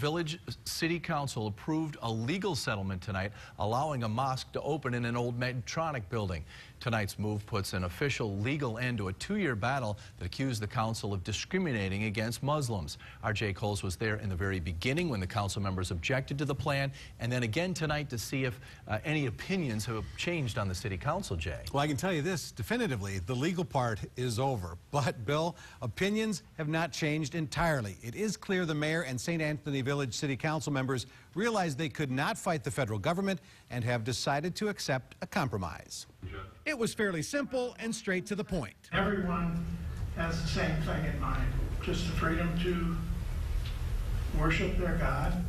Village City Council approved a legal settlement tonight allowing a mosque to open in an old Medtronic building. Tonight's move puts an official legal end to a two-year battle that accused the council of discriminating against Muslims. Jay Kolls was there in the very beginning when the council members objected to the plan and then again tonight to see if uh, any opinions have changed on the city council, Jay. Well, I can tell you this definitively the legal part is over. But, Bill, opinions have not changed entirely. It is clear the mayor and St. Anthony Village City Council members realized they could not fight the federal government and have decided to accept a compromise. It was fairly simple and straight to the point. Everyone has the same thing in mind, just the freedom to worship their God,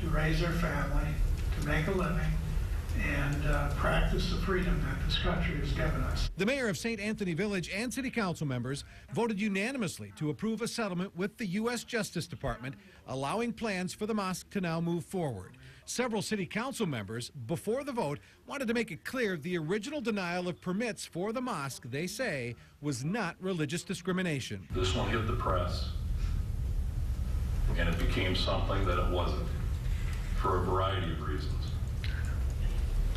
to raise their family, to make a living, and uh, practice the freedom that this country has given us. The mayor of St. Anthony Village and city council members voted unanimously to approve a settlement with the U.S. Justice Department, allowing plans for the mosque to now move forward. Several city council members, before the vote, wanted to make it clear the original denial of permits for the mosque, they say, was not religious discrimination. This one hit the press, and it became something that it wasn't, for a variety of reasons.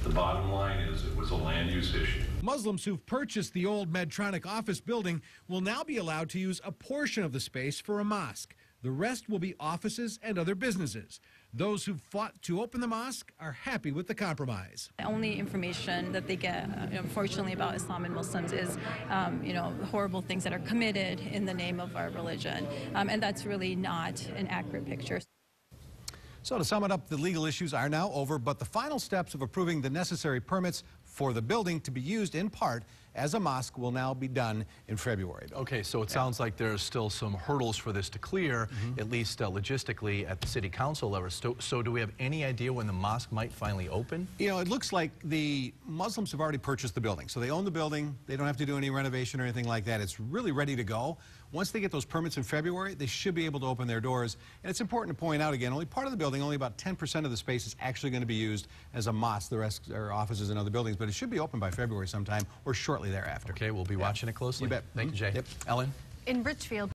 The bottom line is it was a land use issue. Muslims who've purchased the old Medtronic office building will now be allowed to use a portion of the space for a mosque. The rest will be offices and other businesses. Those who fought to open the mosque are happy with the compromise. The only information that they get, uh, unfortunately, about Islam and Muslims is, um, you know, horrible things that are committed in the name of our religion. Um, and that's really not an accurate picture. So to sum it up, the legal issues are now over, but the final steps of approving the necessary permits for the building to be used in part as a mosque will now be done in February. Okay, so it sounds like there's still some hurdles for this to clear, at least uh, logistically at the city council level. So, so do we have any idea when the mosque might finally open? You know, it looks like the Muslims have already purchased the building. So they own the building. They don't have to do any renovation or anything like that. It's really ready to go. Once they get those permits in February, they should be able to open their doors. And it's important to point out again, only part of the building, only about 10% of the space is actually going to be used as a mosque. The rest are offices and other buildings. But it should be open by February sometime or shortly thereafter. Okay, we'll be watching it closely. You bet. Thank you, mm-hmm. Jay. Yep. Ellen? In Richfield,